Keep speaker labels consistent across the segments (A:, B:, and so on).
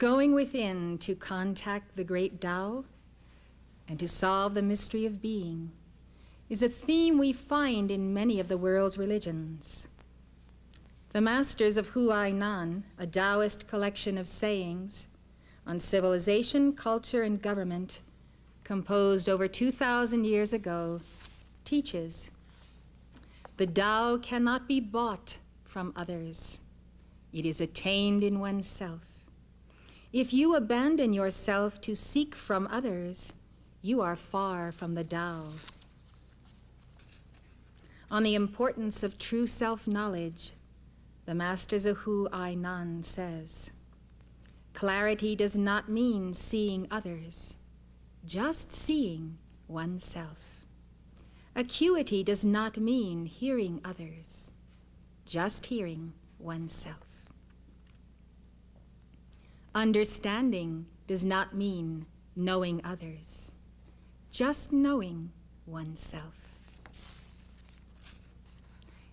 A: Going within to contact the great Tao and to solve the mystery of being is a theme we find in many of the world's religions. The masters of Huai Nan, a Taoist collection of sayings on civilization, culture, and government, composed over 2,000 years ago, teaches the Tao cannot be bought from others. It is attained in oneself. If you abandon yourself to seek from others, you are far from the Tao. On the importance of true self knowledge, the Masters of Huainan says clarity does not mean seeing others, just seeing oneself. Acuity does not mean hearing others, just hearing oneself. Understanding does not mean knowing others, just knowing oneself.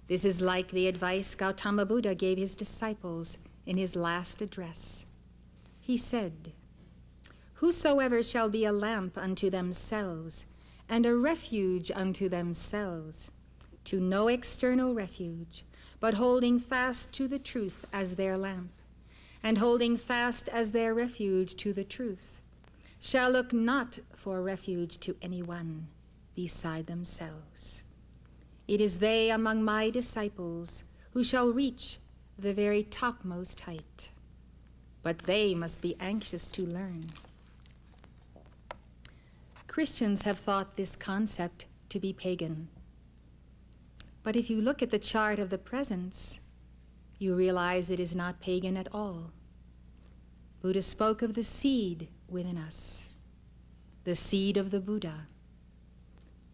A: This is like the advice Gautama Buddha gave his disciples in his last address. He said, Whosoever shall be a lamp unto themselves and a refuge unto themselves, to no external refuge, but holding fast to the truth as their lamp and holding fast as their refuge to the truth, shall look not for refuge to anyone beside themselves. It is they among my disciples who shall reach the very topmost height, but they must be anxious to learn. Christians have thought this concept to be pagan. But if you look at the chart of the presence, you realize it is not pagan at all. Buddha spoke of the seed within us, the seed of the Buddha.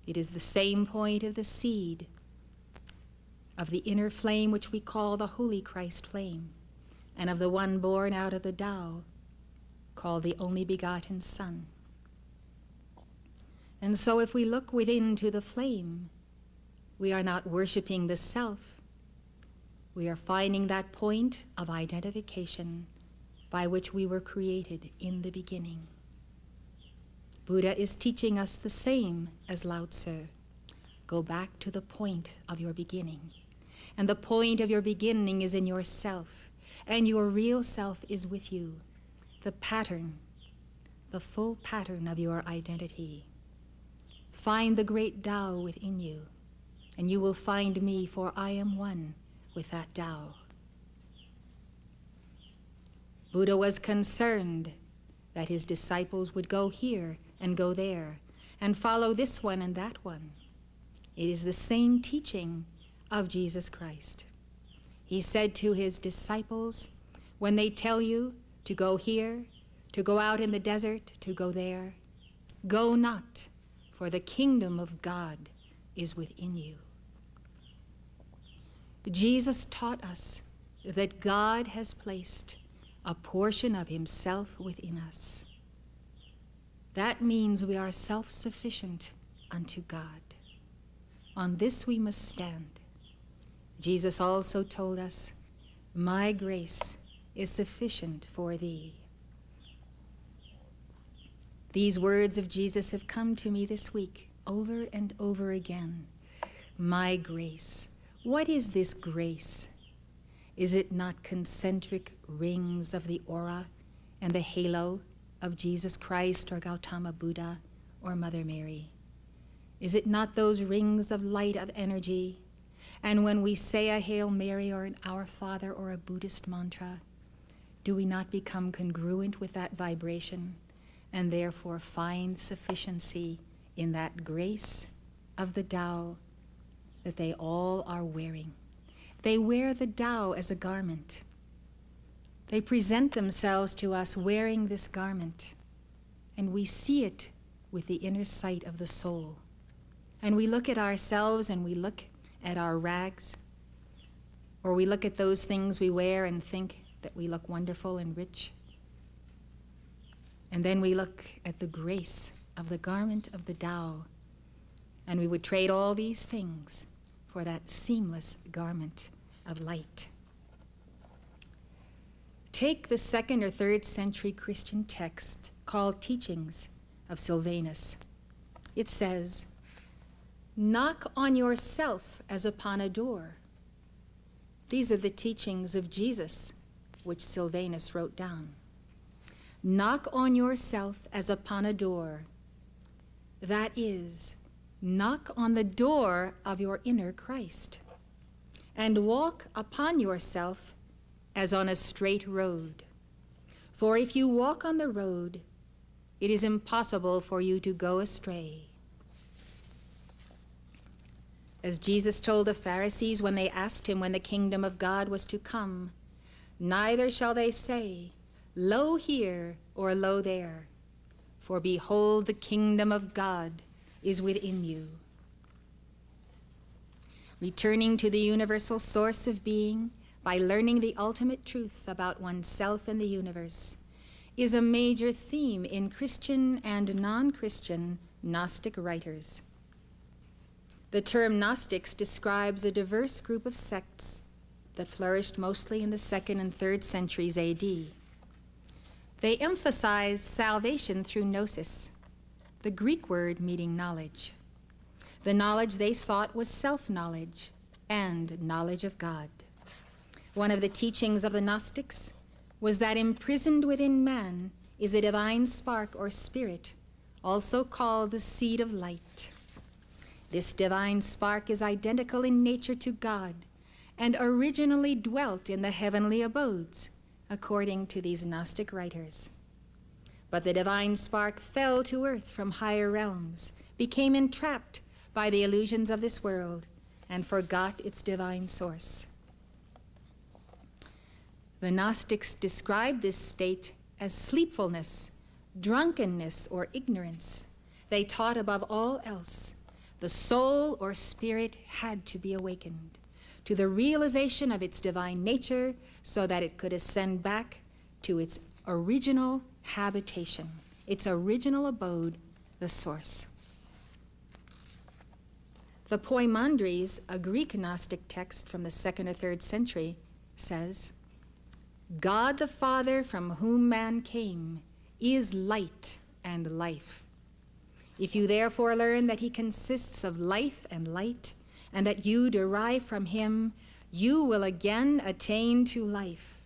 A: It is the same point of the seed of the inner flame which we call the Holy Christ flame, and of the one born out of the Tao, called the only begotten Son. And so, if we look within to the flame, we are not worshiping the self, we are finding that point of identification by which we were created in the beginning. Buddha is teaching us the same as Lao Tzu. Go back to the point of your beginning. And the point of your beginning is in yourself, and your real self is with you. The pattern, the full pattern of your identity. Find the great Tao within you, and you will find me, for I am one with that Tao. Buddha was concerned that his disciples would go here and go there and follow this one and that one. It is the same teaching of Jesus Christ. He said to his disciples, When they tell you to go here, to go out in the desert, to go there, go not, for the kingdom of God is within you. Jesus taught us that God has placed a portion of Himself within us. That means we are self sufficient unto God. On this we must stand. Jesus also told us, My grace is sufficient for thee. These words of Jesus have come to me this week over and over again. My grace. What is this grace? Is it not concentric rings of the aura and the halo of Jesus Christ or Gautama Buddha or Mother Mary? Is it not those rings of light of energy? And when we say a Hail Mary or an Our Father or a Buddhist mantra, do we not become congruent with that vibration and therefore find sufficiency in that grace of the Tao that they all are wearing. They wear the Tao as a garment. They present themselves to us wearing this garment, and we see it with the inner sight of the soul. And we look at ourselves and we look at our rags, or we look at those things we wear and think that we look wonderful and rich. And then we look at the grace of the garment of the Tao, and we would trade all these things for that seamless garment of light. Take the second or third century Christian text called Teachings of Sylvanus. It says, Knock on yourself as upon a door. These are the teachings of Jesus, which Sylvanus wrote down. Knock on yourself as upon a door. That is, knock on the door of your inner Christ, and walk upon yourself as on a straight road. For if you walk on the road, it is impossible for you to go astray. As Jesus told the Pharisees when they asked him when the kingdom of God was to come, neither shall they say, Lo here or lo there, for behold, the kingdom of God is within you. Returning to the universal source of being by learning the ultimate truth about oneself and the universe is a major theme in Christian and non Christian Gnostic writers. The term Gnostics describes a diverse group of sects that flourished mostly in the second and third centuries AD. They emphasized salvation through gnosis, the Greek word meaning knowledge. The knowledge they sought was self knowledge and knowledge of God. One of the teachings of the Gnostics was that imprisoned within man is a divine spark or spirit, also called the seed of light. This divine spark is identical in nature to God and originally dwelt in the heavenly abodes, according to these Gnostic writers. But the divine spark fell to earth from higher realms, became entrapped by the illusions of this world, and forgot its divine source. The Gnostics described this state as sleepfulness, drunkenness, or ignorance. They taught above all else the soul or spirit had to be awakened to the realization of its divine nature so that it could ascend back to its original habitation, its original abode, the source. The Poimandres, a Greek Gnostic text from the second or third century, says, God the Father, from whom man came, is light and life. If you therefore learn that he consists of life and light, and that you derive from him, you will again attain to life.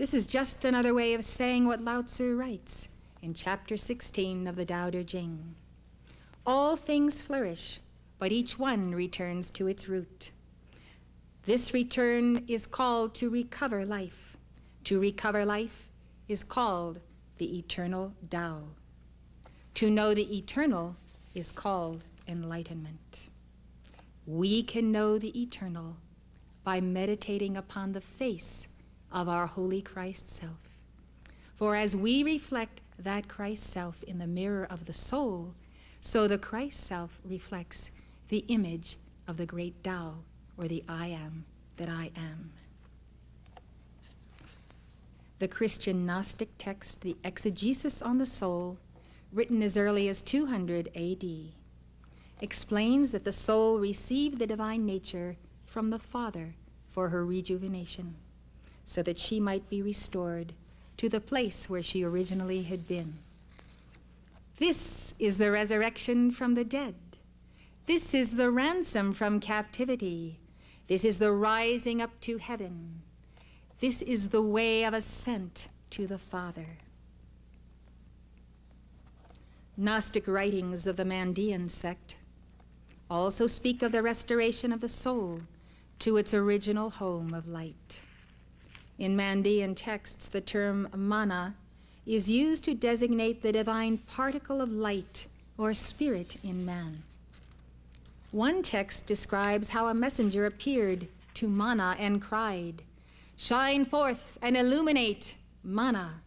A: This is just another way of saying what Lao Tzu writes in chapter 16 of the Tao Te Ching. All things flourish, but each one returns to its root. This return is called to recover life. To recover life is called the eternal Tao. To know the eternal is called enlightenment. We can know the eternal by meditating upon the face of our holy Christ self. For as we reflect that Christ self in the mirror of the soul, so the Christ self reflects the image of the great Tao, or the I am that I am. The Christian Gnostic text, the Exegesis on the Soul, written as early as 200 AD, explains that the soul received the divine nature from the Father for her rejuvenation, so that she might be restored to the place where she originally had been. This is the resurrection from the dead. This is the ransom from captivity. This is the rising up to heaven. This is the way of ascent to the Father. Gnostic writings of the Mandean sect also speak of the restoration of the soul to its original home of light. In Mandean texts, the term mana is used to designate the divine particle of light or spirit in man. One text describes how a messenger appeared to Mana and cried, Shine forth and illuminate, Mana.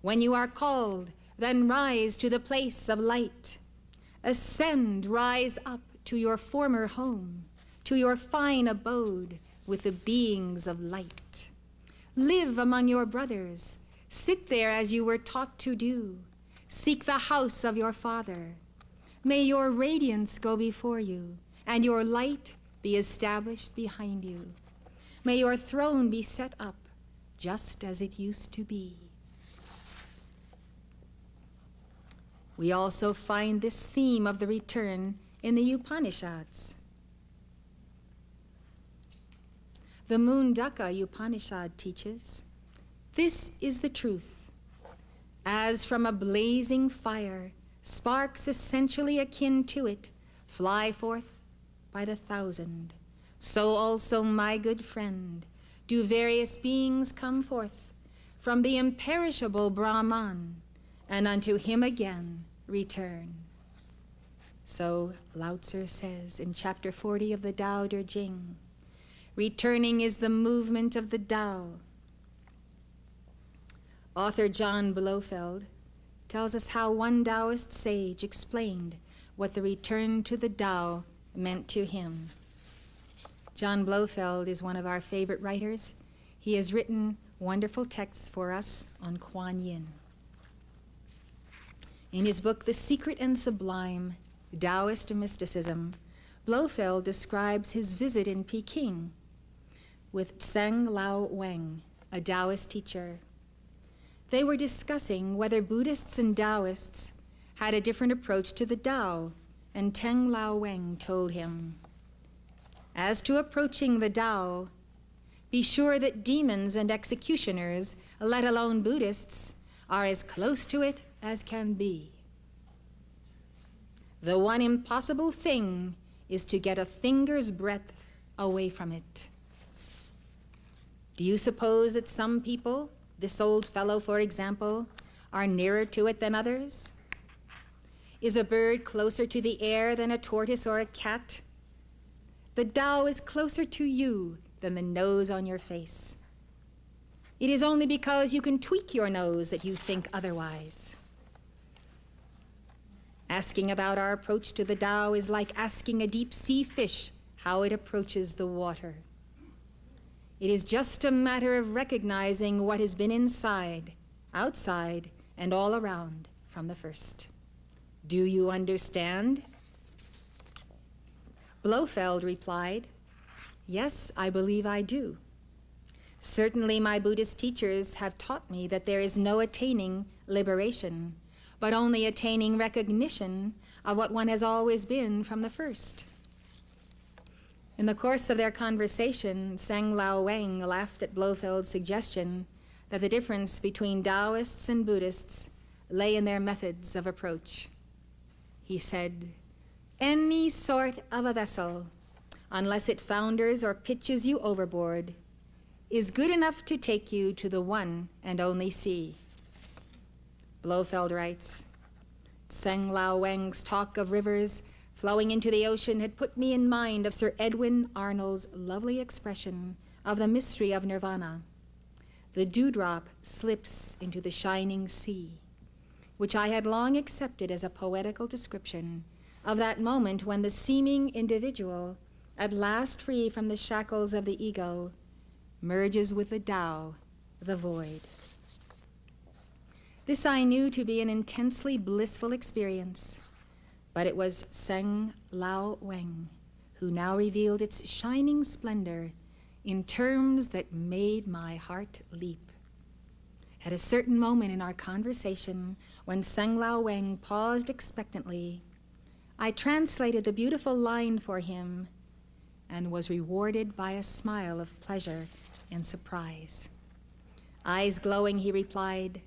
A: When you are called, then rise to the place of light. Ascend, rise up to your former home, to your fine abode with the beings of light. Live among your brothers. Sit there as you were taught to do. Seek the house of your Father. May your radiance go before you, and your light be established behind you. May your throne be set up just as it used to be. We also find this theme of the return in the Upanishads. The Mundaka Upanishad teaches this is the truth. As from a blazing fire, sparks essentially akin to it fly forth by the thousand, so also, my good friend, do various beings come forth from the imperishable Brahman, and unto him again return. So Lao Tzu says in chapter 40 of the Tao Te Ching, returning is the movement of the Tao. Author John Blofeld tells us how one Taoist sage explained what the return to the Tao meant to him. John Blofeld is one of our favorite writers. He has written wonderful texts for us on Kuan Yin. In his book, The Secret and Sublime Taoist Mysticism, Blofeld describes his visit in Peking with Tseng Lao Wang, a Taoist teacher. They were discussing whether Buddhists and Taoists had a different approach to the Tao, and Tseng Lao Wang told him, As to approaching the Tao, be sure that demons and executioners, let alone Buddhists, are as close to it as can be. The one impossible thing is to get a finger's breadth away from it. Do you suppose that some people, this old fellow for example, are nearer to it than others? Is a bird closer to the air than a tortoise or a cat? The Tao is closer to you than the nose on your face. It is only because you can tweak your nose that you think otherwise. Asking about our approach to the Tao is like asking a deep sea fish how it approaches the water. It is just a matter of recognizing what has been inside, outside, and all around from the first. Do you understand? Blofeld replied, Yes, I believe I do. Certainly, my Buddhist teachers have taught me that there is no attaining liberation but only attaining recognition of what one has always been from the first. In the course of their conversation, Tseng Lao Wang laughed at Blofeld's suggestion that the difference between Taoists and Buddhists lay in their methods of approach. He said, Any sort of a vessel, unless it founders or pitches you overboard, is good enough to take you to the one and only sea. Blofeld writes Tseng Lao Wang's talk of rivers flowing into the ocean had put me in mind of Sir Edwin Arnold's lovely expression of the mystery of nirvana. The dewdrop slips into the shining sea, which I had long accepted as a poetical description of that moment when the seeming individual, at last free from the shackles of the ego, merges with the Tao, the void. This I knew to be an intensely blissful experience, but it was Tseng Lao Wang who now revealed its shining splendor in terms that made my heart leap. At a certain moment in our conversation, when Tseng Lao Wang paused expectantly, I translated the beautiful line for him and was rewarded by a smile of pleasure and surprise. Eyes glowing, he replied,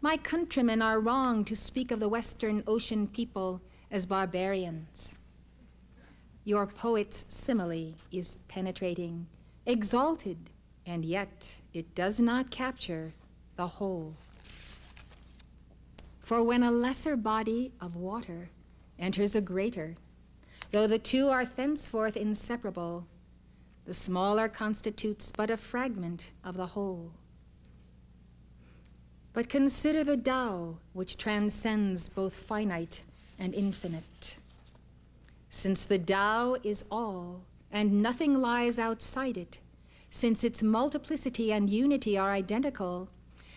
A: my countrymen are wrong to speak of the Western Ocean people as barbarians. Your poet's simile is penetrating, exalted, and yet it does not capture the whole. For when a lesser body of water enters a greater, though the two are thenceforth inseparable, the smaller constitutes but a fragment of the whole. But consider the Tao, which transcends both finite and infinite. Since the Tao is all, and nothing lies outside it, since its multiplicity and unity are identical,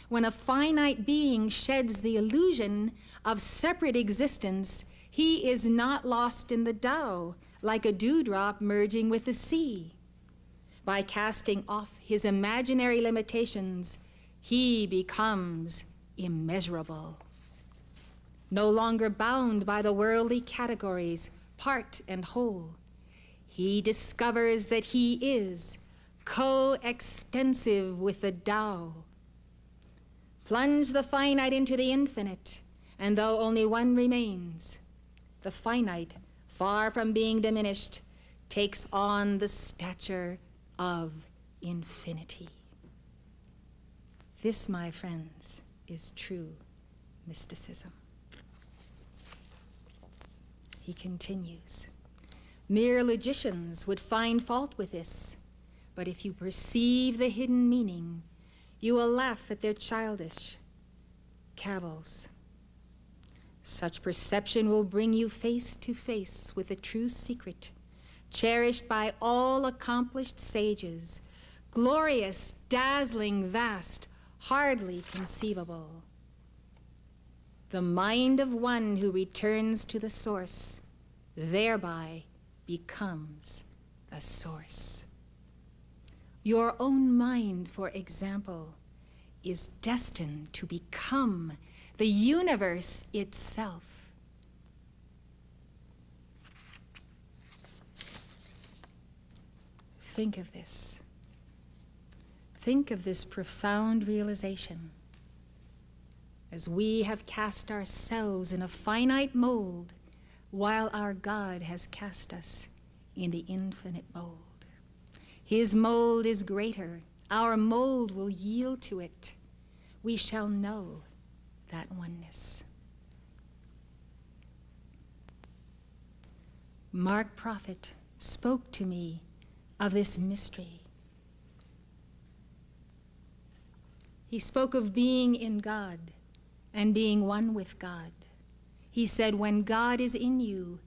A: when a finite being sheds the illusion of separate existence, he is not lost in the Tao, like a dewdrop merging with the sea. By casting off his imaginary limitations, he becomes immeasurable. No longer bound by the worldly categories, part and whole, he discovers that he is coextensive with the Tao. Plunge the finite into the infinite, and though only one remains, the finite, far from being diminished, takes on the stature of infinity. This, my friends, is true mysticism. He continues Mere logicians would find fault with this, but if you perceive the hidden meaning, you will laugh at their childish cavils. Such perception will bring you face to face with the true secret, cherished by all accomplished sages, glorious, dazzling, vast, hardly conceivable. The mind of one who returns to the source, thereby becomes the source. Your own mind, for example, is destined to become the universe itself. Think of this. Think of this profound realization. As we have cast ourselves in a finite mold while our God has cast us in the infinite mold. His mold is greater. Our mold will yield to it. We shall know that oneness. Mark Prophet spoke to me of this mystery. He spoke of being in God and being one with God. He said, When God is in you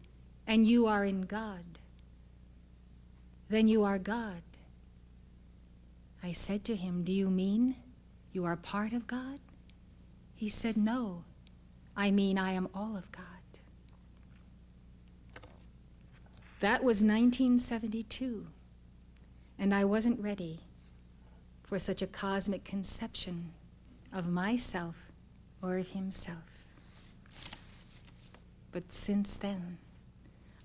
A: and you are in God, then you are God. I said to him, Do you mean you are part of God? He said, No, I mean I am all of God. That was 1972, and I wasn't ready for such a cosmic conception of myself or of himself. But since then,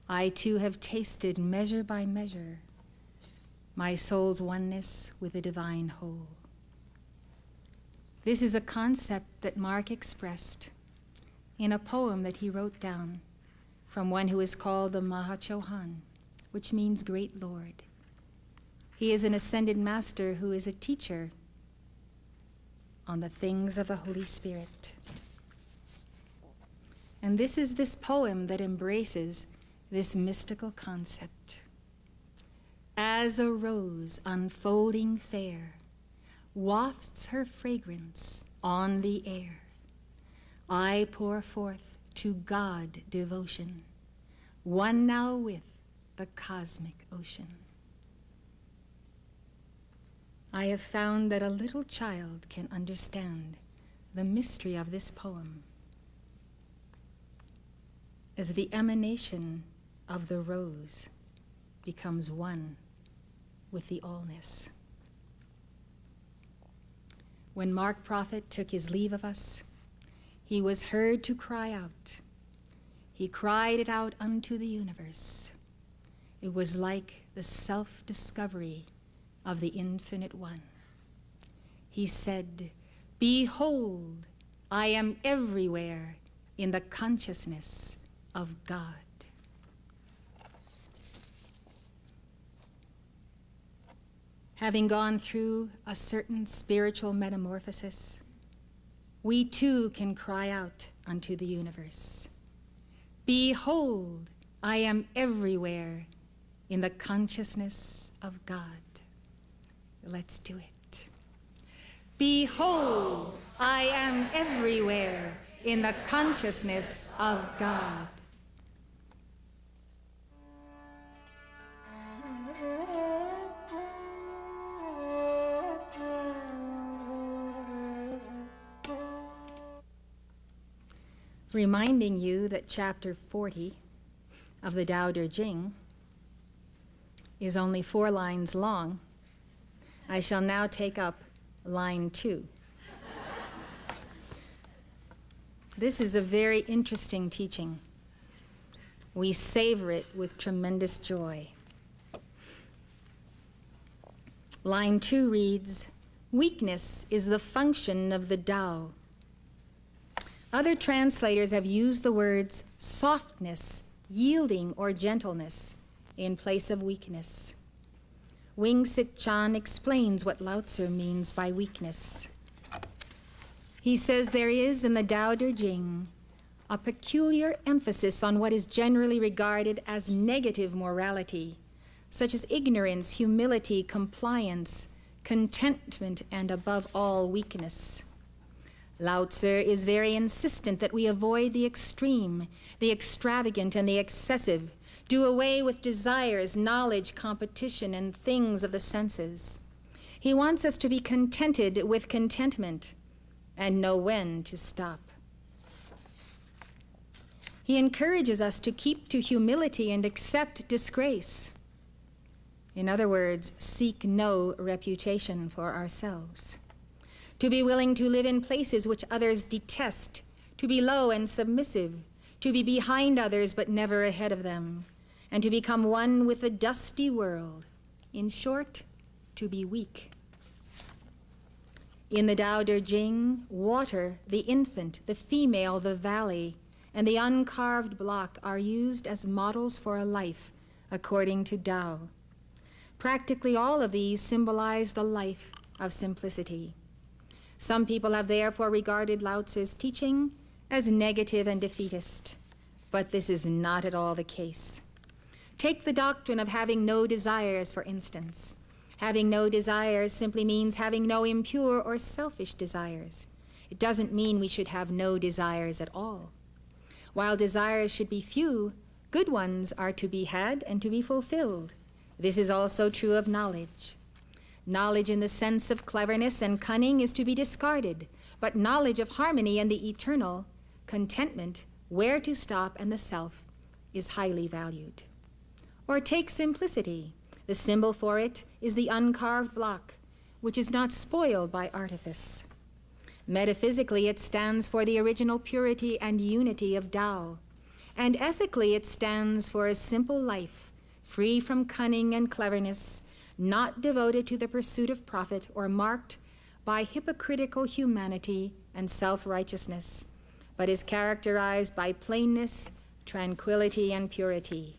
A: I too have tasted measure by measure my soul's oneness with the divine whole. This is a concept that Mark expressed in a poem that he wrote down from one who is called the Mahachohan, which means great Lord. He is an ascended master who is a teacher on the things of the Holy Spirit. And this is this poem that embraces this mystical concept. As a rose unfolding fair wafts her fragrance on the air, I pour forth to God devotion, one now with the cosmic ocean. I have found that a little child can understand the mystery of this poem as the emanation of the rose becomes one with the allness. When Mark Prophet took his leave of us, he was heard to cry out. He cried it out unto the universe. It was like the self discovery of the Infinite One. He said, Behold, I am everywhere in the consciousness of God. Having gone through a certain spiritual metamorphosis, we too can cry out unto the universe Behold, I am everywhere in the consciousness of God. Let's do it. Behold, I am everywhere in the consciousness of God. reminding you that chapter 40 of the Tao Te Ching is only four lines long I shall now take up line two. This is a very interesting teaching. We savor it with tremendous joy. Line two reads Weakness is the function of the Tao. Other translators have used the words softness, yielding, or gentleness in place of weakness. Wing-tsit Chan explains what Lao Tzu means by weakness. He says there is in the Tao Te Ching a peculiar emphasis on what is generally regarded as negative morality, such as ignorance, humility, compliance, contentment, and above all, weakness. Lao Tzu is very insistent that we avoid the extreme, the extravagant, and the excessive, do away with desires, knowledge, competition, and things of the senses. He wants us to be contented with contentment and know when to stop. He encourages us to keep to humility and accept disgrace. In other words, seek no reputation for ourselves. To be willing to live in places which others detest, to be low and submissive, to be behind others but never ahead of them, and to become one with the dusty world. In short, to be weak. In the Tao Te Ching, water, the infant, the female, the valley, and the uncarved block are used as models for a life according to Tao. Practically all of these symbolize the life of simplicity. Some people have therefore regarded Lao Tzu's teaching as negative and defeatist, but this is not at all the case. Take the doctrine of having no desires, for instance. Having no desires simply means having no impure or selfish desires. It doesn't mean we should have no desires at all. While desires should be few, good ones are to be had and to be fulfilled. This is also true of knowledge. Knowledge in the sense of cleverness and cunning is to be discarded, but knowledge of harmony and the eternal, contentment, where to stop, and the self is highly valued. Or take simplicity. The symbol for it is the uncarved block, which is not spoiled by artifice. Metaphysically, it stands for the original purity and unity of Tao. And ethically, it stands for a simple life, free from cunning and cleverness, not devoted to the pursuit of profit or marked by hypocritical humanity and self righteousness, but is characterized by plainness, tranquility, and purity.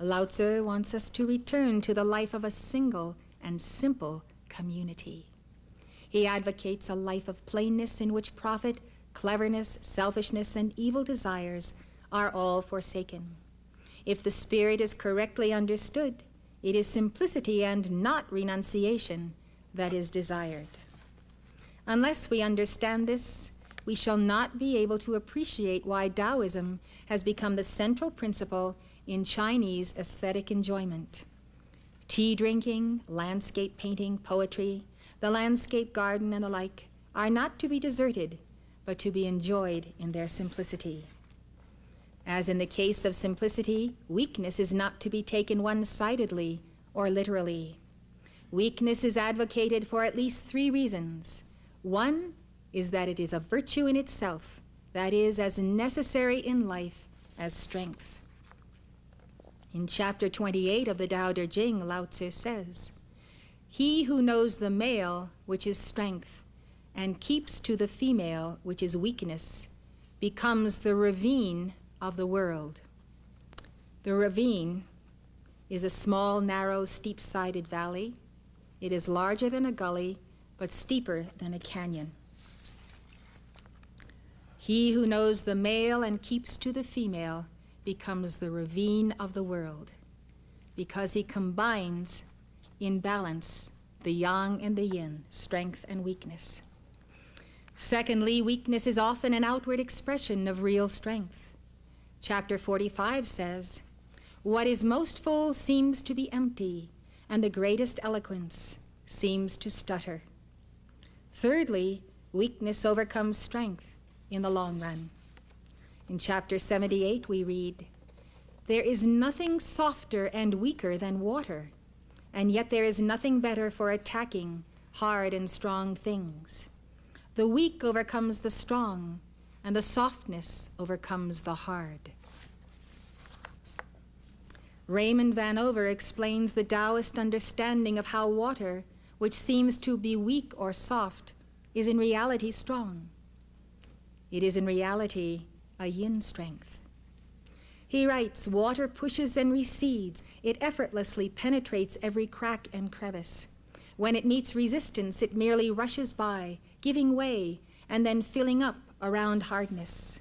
A: Lao Tzu wants us to return to the life of a single and simple community. He advocates a life of plainness in which profit, cleverness, selfishness, and evil desires are all forsaken. If the spirit is correctly understood, it is simplicity and not renunciation that is desired. Unless we understand this, we shall not be able to appreciate why Taoism has become the central principle in Chinese aesthetic enjoyment. Tea drinking, landscape painting, poetry, the landscape garden, and the like are not to be deserted, but to be enjoyed in their simplicity. As in the case of simplicity, weakness is not to be taken one sidedly or literally. Weakness is advocated for at least three reasons. One is that it is a virtue in itself, that is, as necessary in life as strength. In chapter 28 of the Tao Te Ching, Lao Tzu says, He who knows the male, which is strength, and keeps to the female, which is weakness, becomes the ravine of the world. The ravine is a small, narrow, steep sided valley. It is larger than a gully, but steeper than a canyon. He who knows the male and keeps to the female becomes the ravine of the world because he combines in balance the yang and the yin, strength and weakness. Secondly, weakness is often an outward expression of real strength. Chapter 45 says, What is most full seems to be empty, and the greatest eloquence seems to stutter. Thirdly, weakness overcomes strength in the long run. In chapter 78, we read, There is nothing softer and weaker than water, and yet there is nothing better for attacking hard and strong things. The weak overcomes the strong, and the softness overcomes the hard. Raymond Van Over explains the Taoist understanding of how water, which seems to be weak or soft, is in reality strong. It is in reality a yin strength. He writes Water pushes and recedes, it effortlessly penetrates every crack and crevice. When it meets resistance, it merely rushes by, giving way, and then filling up around hardness.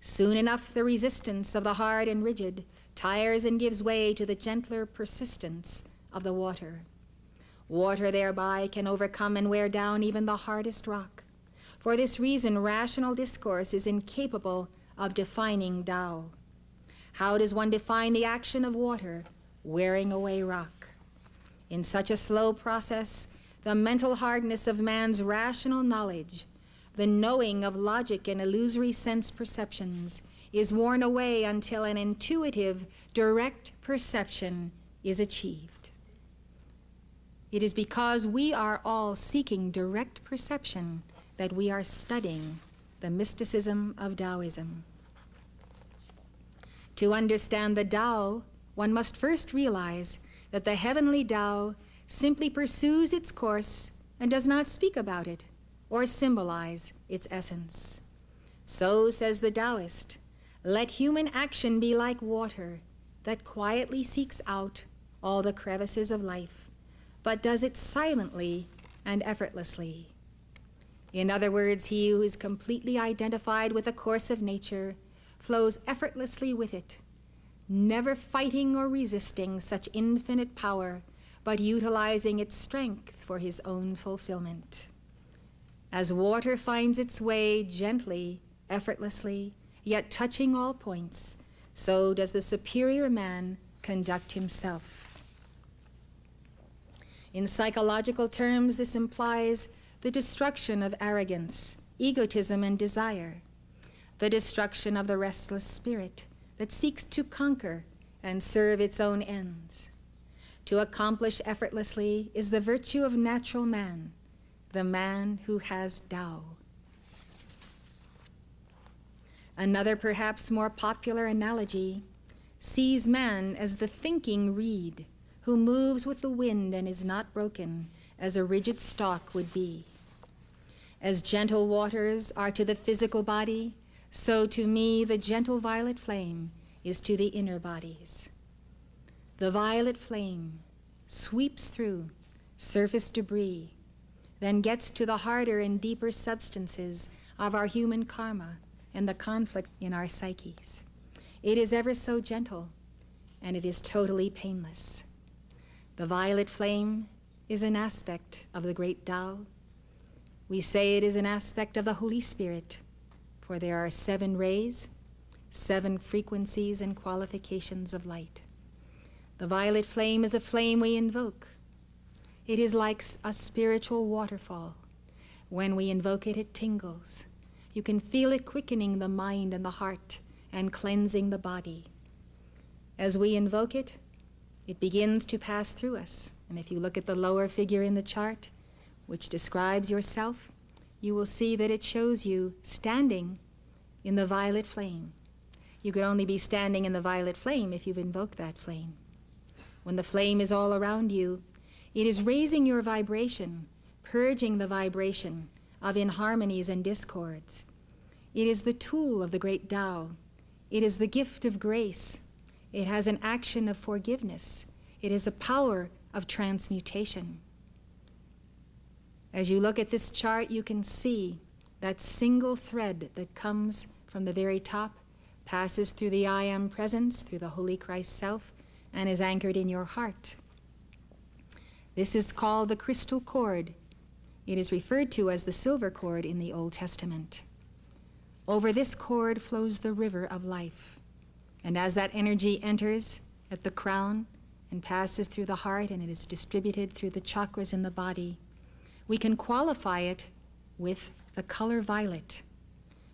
A: Soon enough, the resistance of the hard and rigid tires and gives way to the gentler persistence of the water. Water thereby can overcome and wear down even the hardest rock. For this reason, rational discourse is incapable of defining Tao. How does one define the action of water wearing away rock? In such a slow process, the mental hardness of man's rational knowledge, the knowing of logic and illusory sense perceptions, is worn away until an intuitive, direct perception is achieved. It is because we are all seeking direct perception that we are studying the mysticism of Taoism. To understand the Tao, one must first realize that the heavenly Tao simply pursues its course and does not speak about it or symbolize its essence. So says the Taoist let human action be like water that quietly seeks out all the crevices of life, but does it silently and effortlessly. In other words, he who is completely identified with the course of nature flows effortlessly with it, never fighting or resisting such infinite power, but utilizing its strength for his own fulfillment. As water finds its way gently, effortlessly, yet touching all points, so does the superior man conduct himself. In psychological terms, this implies the destruction of arrogance, egotism, and desire, the destruction of the restless spirit that seeks to conquer and serve its own ends. To accomplish effortlessly is the virtue of natural man, the man who has Tao. Another, perhaps more popular analogy sees man as the thinking reed who moves with the wind and is not broken, as a rigid stalk would be. As gentle waters are to the physical body, so to me the gentle violet flame is to the inner bodies. The violet flame sweeps through surface debris, then gets to the harder and deeper substances of our human karma and the conflict in our psyches. It is ever so gentle, and it is totally painless. The violet flame is an aspect of the great Tao. We say it is an aspect of the Holy Spirit, for there are seven rays, seven frequencies and qualifications of light. The violet flame is a flame we invoke. It is like a spiritual waterfall. When we invoke it, it tingles. You can feel it quickening the mind and the heart and cleansing the body. As we invoke it, it begins to pass through us. And if you look at the lower figure in the chart, which describes yourself, you will see that it shows you standing in the violet flame. You could only be standing in the violet flame if you've invoked that flame. When the flame is all around you, it is raising your vibration, purging the vibration of inharmonies and discords. It is the tool of the great Tao. It is the gift of grace. It has an action of forgiveness. It is a power of transmutation. As you look at this chart, you can see that single thread that comes from the very top, passes through the I Am presence, through the Holy Christ Self, and is anchored in your heart. This is called the crystal cord. It is referred to as the silver cord in the Old Testament. Over this cord flows the river of life. And as that energy enters at the crown and passes through the heart and it is distributed through the chakras in the body, we can qualify it with the color violet.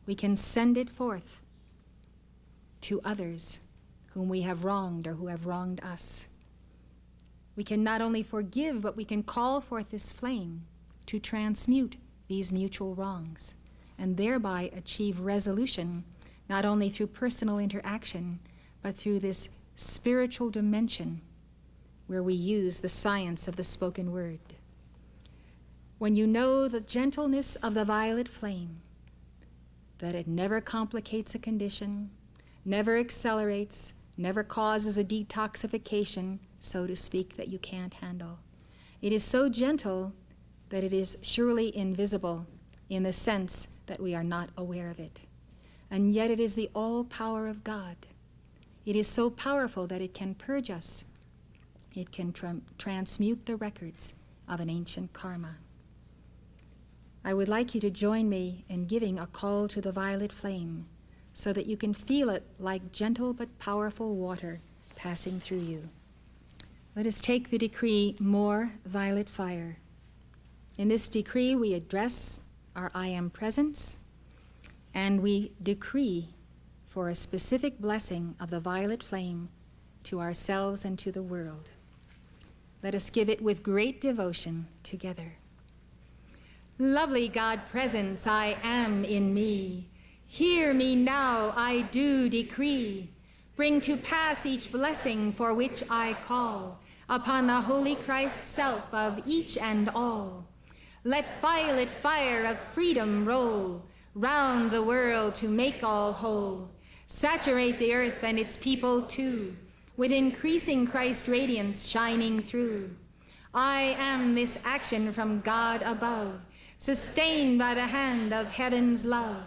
A: We can send it forth to others whom we have wronged or who have wronged us. We can not only forgive, but we can call forth this flame to transmute these mutual wrongs and thereby achieve resolution not only through personal interaction, but through this spiritual dimension where we use the science of the spoken word. When you know the gentleness of the violet flame, that it never complicates a condition, never accelerates, never causes a detoxification, so to speak, that you can't handle. It is so gentle that it is surely invisible in the sense that we are not aware of it. And yet it is the all power of God. It is so powerful that it can purge us, it can tra- transmute the records of an ancient karma. I would like you to join me in giving a call to the violet flame so that you can feel it like gentle but powerful water passing through you. Let us take the decree, more violet fire. In this decree, we address our I am presence and we decree for a specific blessing of the violet flame to ourselves and to the world. Let us give it with great devotion together. Lovely God presence, I am in me. Hear me now, I do decree. Bring to pass each blessing for which I call upon the Holy Christ self of each and all. Let violet fire of freedom roll round the world to make all whole. Saturate the earth and its people too, with increasing Christ radiance shining through. I am this action from God above, sustained by the hand of heaven's love,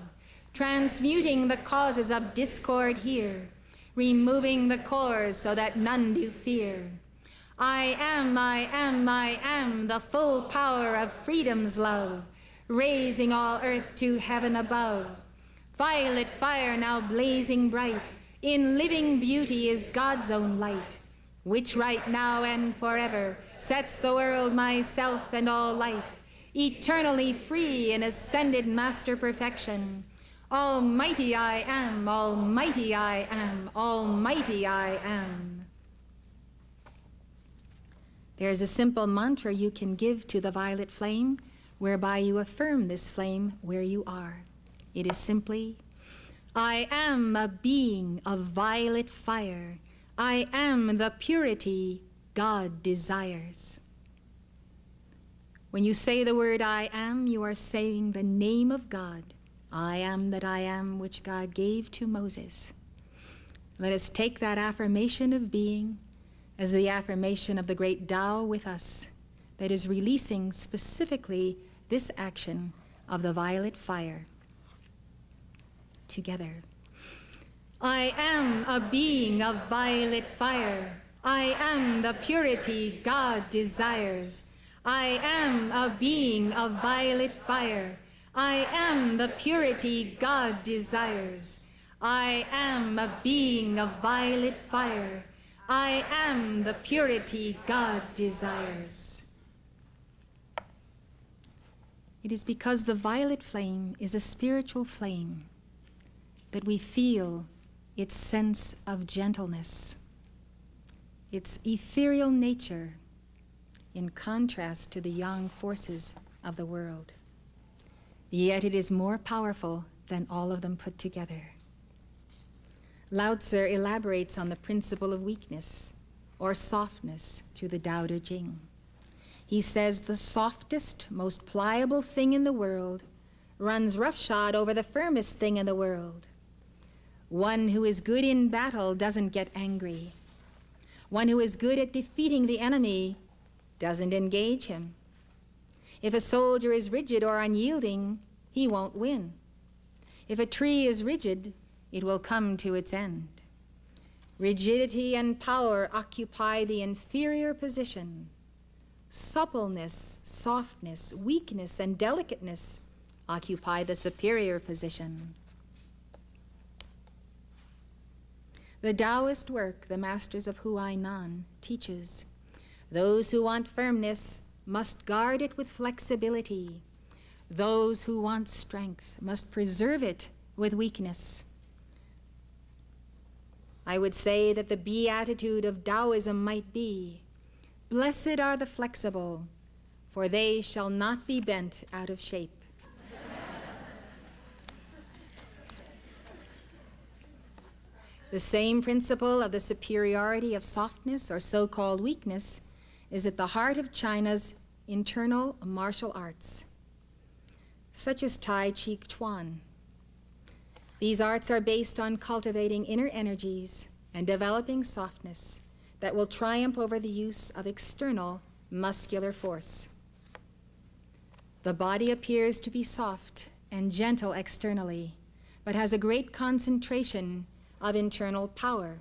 A: transmuting the causes of discord here, removing the cause so that none do fear. I am, I am, I am the full power of freedom's love raising all earth to heaven above. Violet fire now blazing bright, in living beauty is God's own light, which right now and forever sets the world, myself, and all life, eternally free in ascended master perfection. Almighty I am, almighty I am, almighty I am. There's a simple mantra you can give to the violet flame whereby you affirm this flame where you are. It is simply, I am a being of violet fire. I am the purity God desires. When you say the word I am, you are saying the name of God. I am that I am, which God gave to Moses. Let us take that affirmation of being as the affirmation of the great Tao with us that is releasing specifically this action of the violet fire. Together. I am a being of violet fire. I am the purity God desires. I am a being of violet fire. I am the purity God desires. I am a being of violet fire. I am the purity God desires. It is because the violet flame is a spiritual flame that we feel its sense of gentleness, its ethereal nature, in contrast to the yang forces of the world. Yet it is more powerful than all of them put together. Lao Tzu elaborates on the principle of weakness or softness through the Tao Te Ching. He says the softest, most pliable thing in the world runs roughshod over the firmest thing in the world. One who is good in battle doesn't get angry. One who is good at defeating the enemy doesn't engage him. If a soldier is rigid or unyielding, he won't win. If a tree is rigid, it will come to its end. Rigidity and power occupy the inferior position suppleness, softness, weakness, and delicateness occupy the superior position. The Taoist work, the Masters of Huainan, teaches those who want firmness must guard it with flexibility. Those who want strength must preserve it with weakness. I would say that the beatitude of Taoism might be Blessed are the flexible, for they shall not be bent out of shape. the same principle of the superiority of softness or so called weakness is at the heart of China's internal martial arts, such as Tai Chi Chuan. These arts are based on cultivating inner energies and developing softness that will triumph over the use of external muscular force. The body appears to be soft and gentle externally, but has a great concentration of internal power.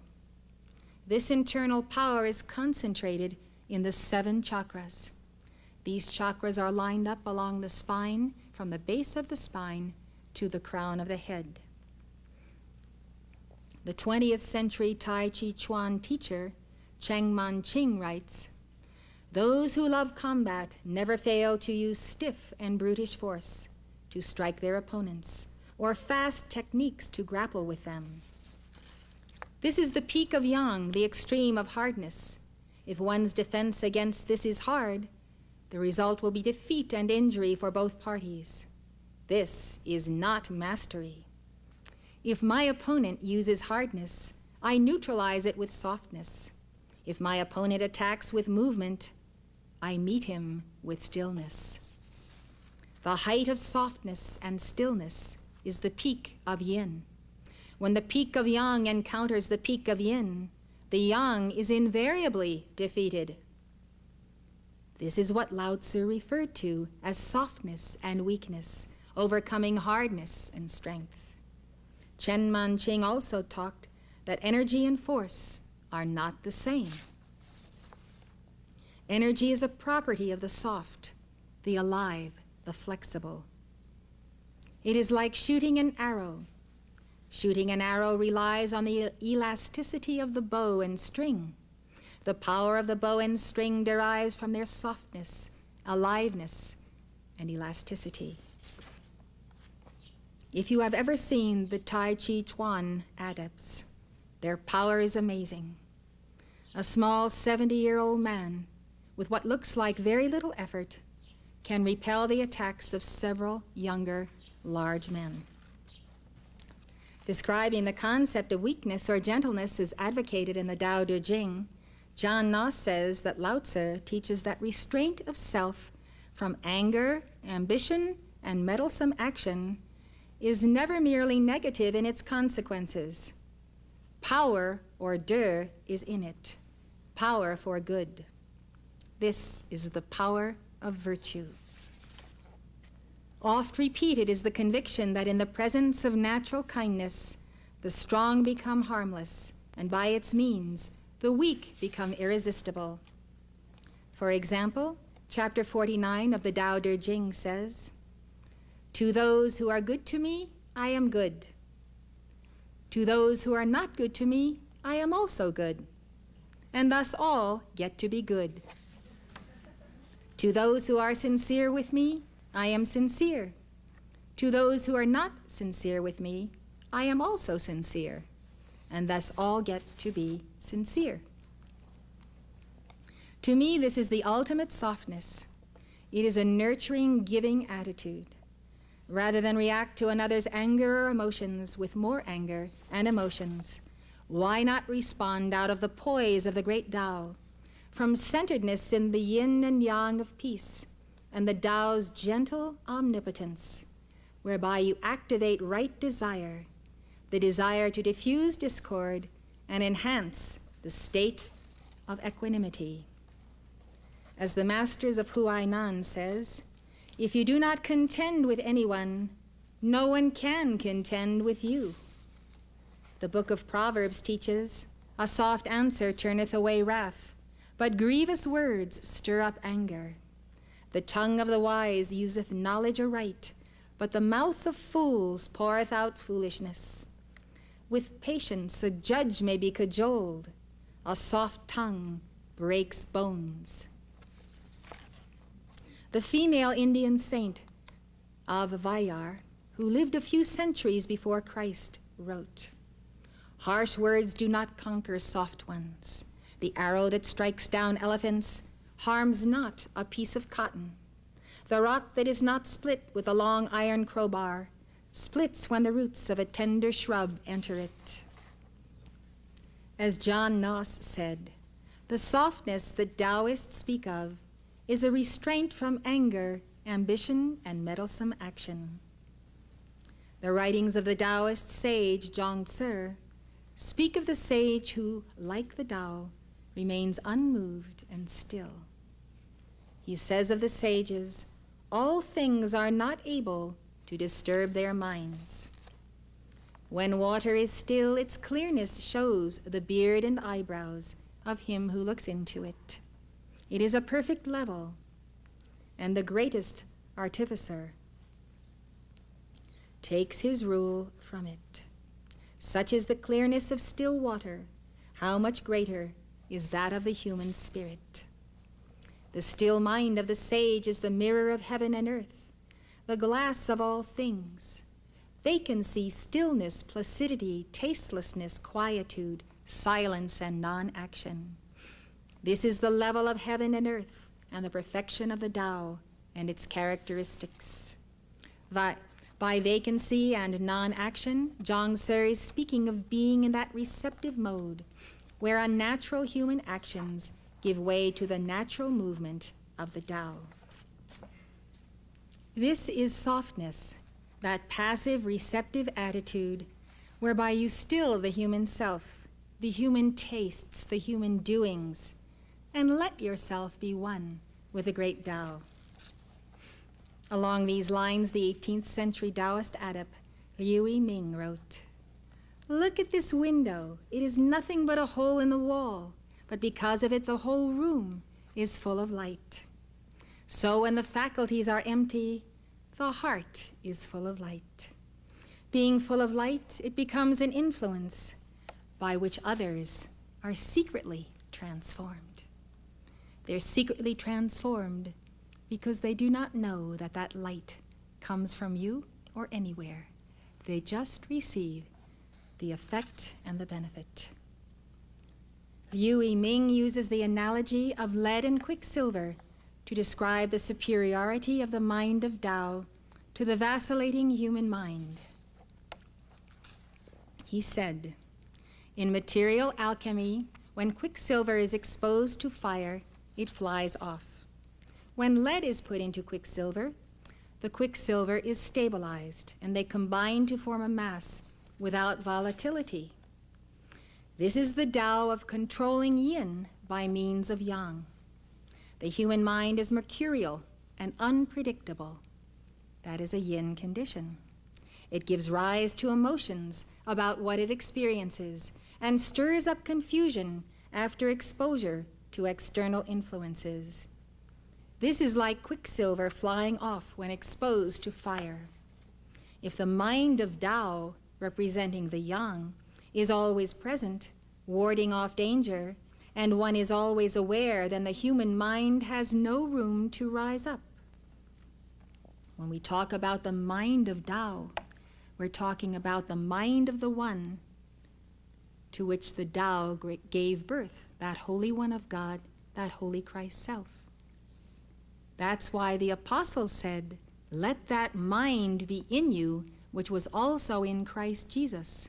A: This internal power is concentrated in the seven chakras. These chakras are lined up along the spine from the base of the spine to the crown of the head. The 20th century Tai Chi Chuan teacher, Cheng Man Ching, writes Those who love combat never fail to use stiff and brutish force to strike their opponents, or fast techniques to grapple with them. This is the peak of yang, the extreme of hardness. If one's defense against this is hard, the result will be defeat and injury for both parties. This is not mastery. If my opponent uses hardness, I neutralize it with softness. If my opponent attacks with movement, I meet him with stillness. The height of softness and stillness is the peak of yin. When the peak of yang encounters the peak of yin, the yang is invariably defeated. This is what Lao Tzu referred to as softness and weakness, overcoming hardness and strength. Cheng Man-ching also talked that energy and force are not the same. Energy is a property of the soft, the alive, the flexible. It is like shooting an arrow Shooting an arrow relies on the elasticity of the bow and string. The power of the bow and string derives from their softness, aliveness, and elasticity. If you have ever seen the Tai Chi Chuan adepts, their power is amazing. A small 70 year old man, with what looks like very little effort, can repel the attacks of several younger, large men. Describing the concept of weakness or gentleness as advocated in the Tao Te Ching, John Noss says that Lao Tzu teaches that restraint of self from anger, ambition, and meddlesome action is never merely negative in its consequences. Power, or de, is in it. Power for good. This is the power of virtue. Oft repeated is the conviction that in the presence of natural kindness, the strong become harmless, and by its means, the weak become irresistible. For example, chapter 49 of the Tao Te Ching says, To those who are good to me, I am good. To those who are not good to me, I am also good. And thus all get to be good. To those who are sincere with me, I am sincere. To those who are not sincere with me, I am also sincere. And thus all get to be sincere. To me, this is the ultimate softness. It is a nurturing, giving attitude. Rather than react to another's anger or emotions with more anger and emotions, why not respond out of the poise of the great Tao, from centeredness in the yin and yang of peace, and the Tao's gentle omnipotence, whereby you activate right desire, the desire to diffuse discord and enhance the state of equanimity. As the masters of Huainan says, if you do not contend with anyone, no one can contend with you. The book of Proverbs teaches, a soft answer turneth away wrath, but grievous words stir up anger. The tongue of the wise useth knowledge aright, but the mouth of fools poureth out foolishness. With patience a judge may be cajoled, a soft tongue breaks bones. The female Indian saint Avvaiyar, who lived a few centuries before Christ, wrote Harsh words do not conquer soft ones. The arrow that strikes down elephants harms not a piece of cotton. The rock that is not split with a long iron crowbar splits when the roots of a tender shrub enter it. As John Noss said, the softness that Taoists speak of is a restraint from anger, ambition, and meddlesome action. The writings of the Taoist sage Chuang Tzu speak of the sage who, like the Tao, remains unmoved and still. He says of the sages, all things are not able to disturb their minds. When water is still, its clearness shows the beard and eyebrows of him who looks into it. It is a perfect level, and the greatest artificer takes his rule from it. Such is the clearness of still water, how much greater is that of the human spirit. The still mind of the sage is the mirror of heaven and earth, the glass of all things. Vacancy, stillness, placidity, tastelessness, quietude, silence, and non action. This is the level of heaven and earth and the perfection of the Tao and its characteristics. By, by vacancy and non action, Chuang Tzu is speaking of being in that receptive mode where unnatural human actions give way to the natural movement of the Tao. This is softness, that passive receptive attitude whereby you still the human self, the human tastes, the human doings, and let yourself be one with the great Tao. Along these lines, the 18th century Taoist adept Liu Ming wrote, Look at this window. It is nothing but a hole in the wall but because of it, the whole room is full of light. So when the faculties are empty, the heart is full of light. Being full of light, it becomes an influence by which others are secretly transformed. They're secretly transformed because they do not know that that light comes from you or anywhere. They just receive the effect and the benefit. Liu Yiming uses the analogy of lead and quicksilver to describe the superiority of the mind of Tao to the vacillating human mind. He said, In material alchemy, when quicksilver is exposed to fire, it flies off. When lead is put into quicksilver, the quicksilver is stabilized and they combine to form a mass without volatility. This is the Tao of controlling yin by means of yang. The human mind is mercurial and unpredictable. That is a yin condition. It gives rise to emotions about what it experiences and stirs up confusion after exposure to external influences. This is like quicksilver flying off when exposed to fire. If the mind of Tao, representing the yang, is always present, warding off danger, and one is always aware, then the human mind has no room to rise up. When we talk about the mind of Tao, we're talking about the mind of the One to which the Tao gave birth, that Holy One of God, that Holy Christ Self. That's why the Apostle said, Let that mind be in you, which was also in Christ Jesus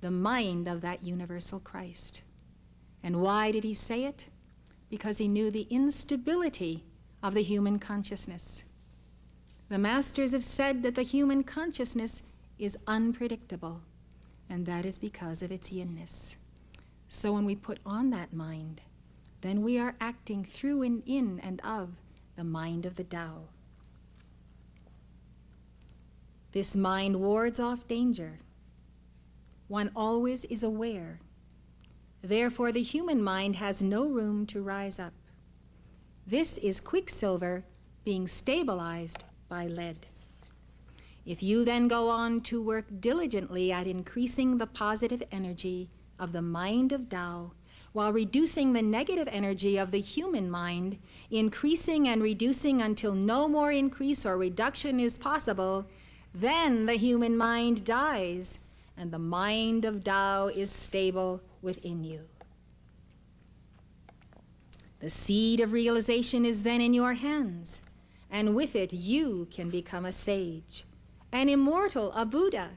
A: the mind of that universal Christ. And why did he say it? Because he knew the instability of the human consciousness. The masters have said that the human consciousness is unpredictable, and that is because of its yinness. So when we put on that mind, then we are acting through and in and of the mind of the Tao. This mind wards off danger one always is aware. Therefore, the human mind has no room to rise up. This is quicksilver being stabilized by lead. If you then go on to work diligently at increasing the positive energy of the mind of Tao, while reducing the negative energy of the human mind, increasing and reducing until no more increase or reduction is possible, then the human mind dies and the mind of Tao is stable within you. The seed of realization is then in your hands, and with it you can become a sage, an immortal, a Buddha.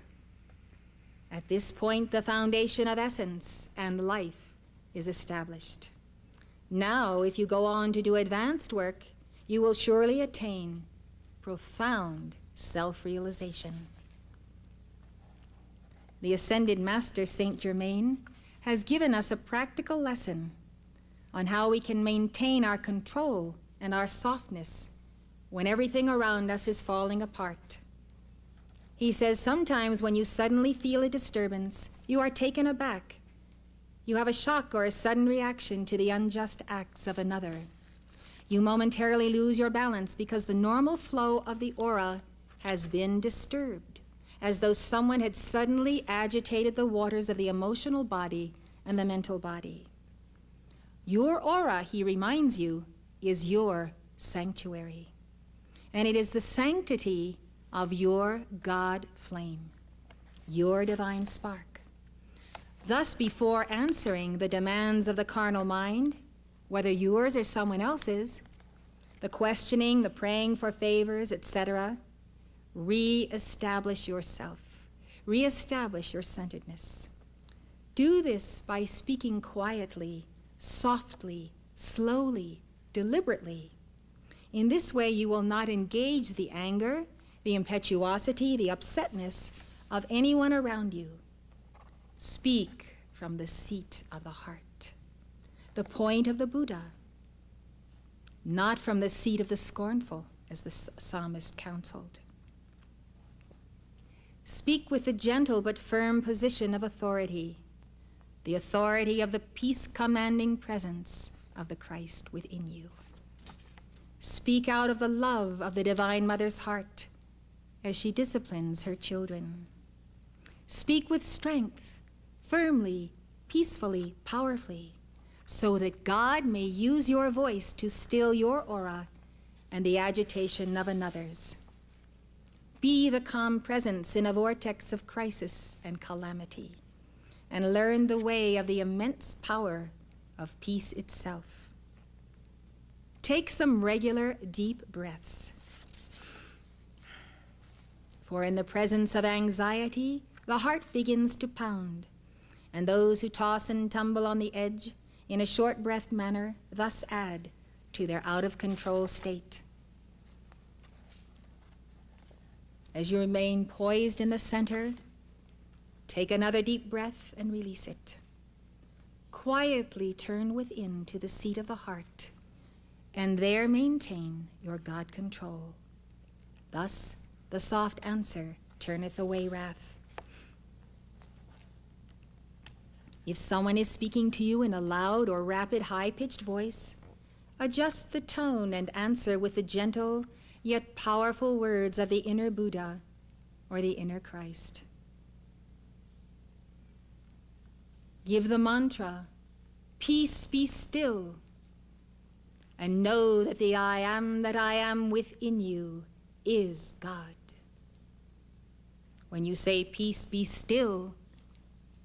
A: At this point, the foundation of essence and life is established. Now, if you go on to do advanced work, you will surely attain profound self realization. The Ascended Master Saint Germain has given us a practical lesson on how we can maintain our control and our softness when everything around us is falling apart. He says sometimes when you suddenly feel a disturbance, you are taken aback. You have a shock or a sudden reaction to the unjust acts of another. You momentarily lose your balance because the normal flow of the aura has been disturbed, as though someone had suddenly agitated the waters of the emotional body and the mental body. Your aura, he reminds you, is your sanctuary. And it is the sanctity of your God flame, your divine spark. Thus, before answering the demands of the carnal mind, whether yours or someone else's, the questioning, the praying for favors, etc., re establish yourself, re establish your centeredness. Do this by speaking quietly softly, slowly, deliberately. In this way, you will not engage the anger, the impetuosity, the upsetness of anyone around you. Speak from the seat of the heart, the point of the Buddha, not from the seat of the scornful, as the psalmist counseled. Speak with the gentle but firm position of authority the authority of the peace commanding presence of the Christ within you. Speak out of the love of the Divine Mother's heart as she disciplines her children. Speak with strength, firmly, peacefully, powerfully, so that God may use your voice to still your aura and the agitation of another's. Be the calm presence in a vortex of crisis and calamity and learn the way of the immense power of peace itself. Take some regular deep breaths. For in the presence of anxiety, the heart begins to pound, and those who toss and tumble on the edge in a short breathed manner thus add to their out of control state. As you remain poised in the center, Take another deep breath and release it. Quietly turn within to the seat of the heart, and there maintain your God control. Thus, the soft answer turneth away wrath. If someone is speaking to you in a loud or rapid, high pitched voice, adjust the tone and answer with a gentle yet powerful words of the inner Buddha or the inner Christ. Give the mantra, Peace be still, and know that the I am that I am within you is God. When you say, Peace be still,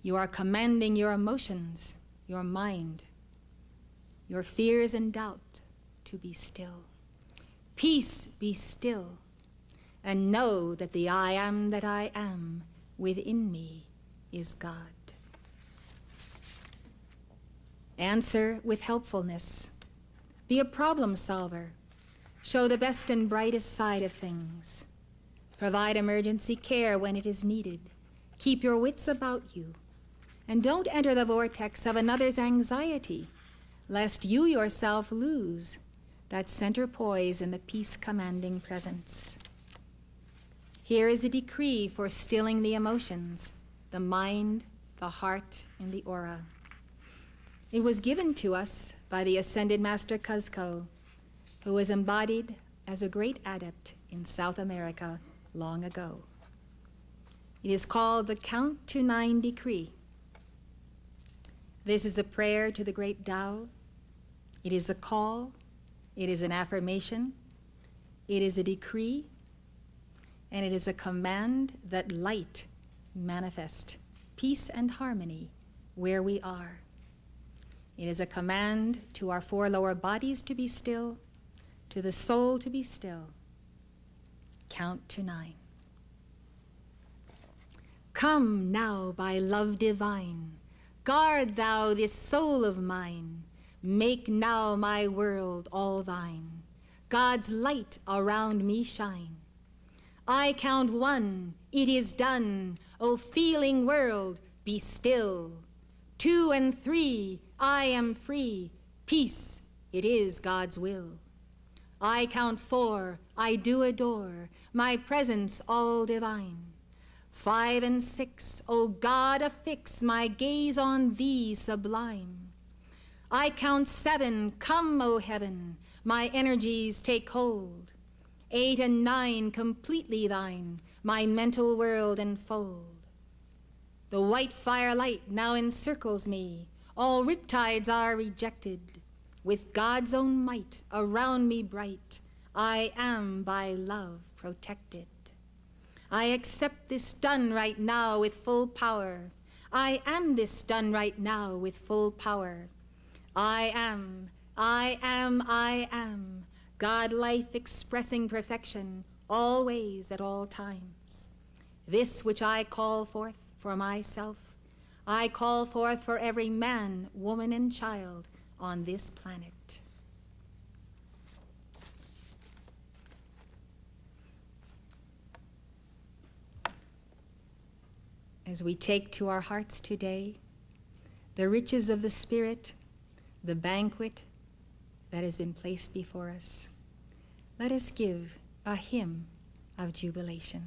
A: you are commanding your emotions, your mind, your fears and doubt to be still. Peace be still, and know that the I am that I am within me is God. Answer with helpfulness. Be a problem solver. Show the best and brightest side of things. Provide emergency care when it is needed. Keep your wits about you. And don't enter the vortex of another's anxiety, lest you yourself lose that center poise in the peace commanding presence. Here is a decree for stilling the emotions, the mind, the heart, and the aura. It was given to us by the Ascended Master Cuzco, who was embodied as a great adept in South America long ago. It is called the Count to Nine Decree. This is a prayer to the great Tao. It is the call, it is an affirmation, it is a decree, and it is a command that light manifest peace and harmony where we are. It is a command to our four lower bodies to be still, to the soul to be still. Count to nine. Come now by love divine, guard thou this soul of mine, make now my world all thine, God's light around me shine. I count one, it is done, O feeling world, be still. Two and three, I am free, peace, it is God's will. I count four, I do adore, my presence all divine. Five and six, O God, affix my gaze on thee sublime. I count seven, come, O heaven, my energies take hold. Eight and nine, completely thine, my mental world enfold. The white firelight now encircles me, all riptides are rejected. With God's own might around me bright, I am by love protected. I accept this done right now with full power. I am this done right now with full power. I am, I am, I am, God life expressing perfection, always at all times. This which I call forth for myself, I call forth for every man, woman, and child on this planet. as we take to our hearts today the riches of the Spirit, the banquet that has been placed before us, let us give a hymn of jubilation.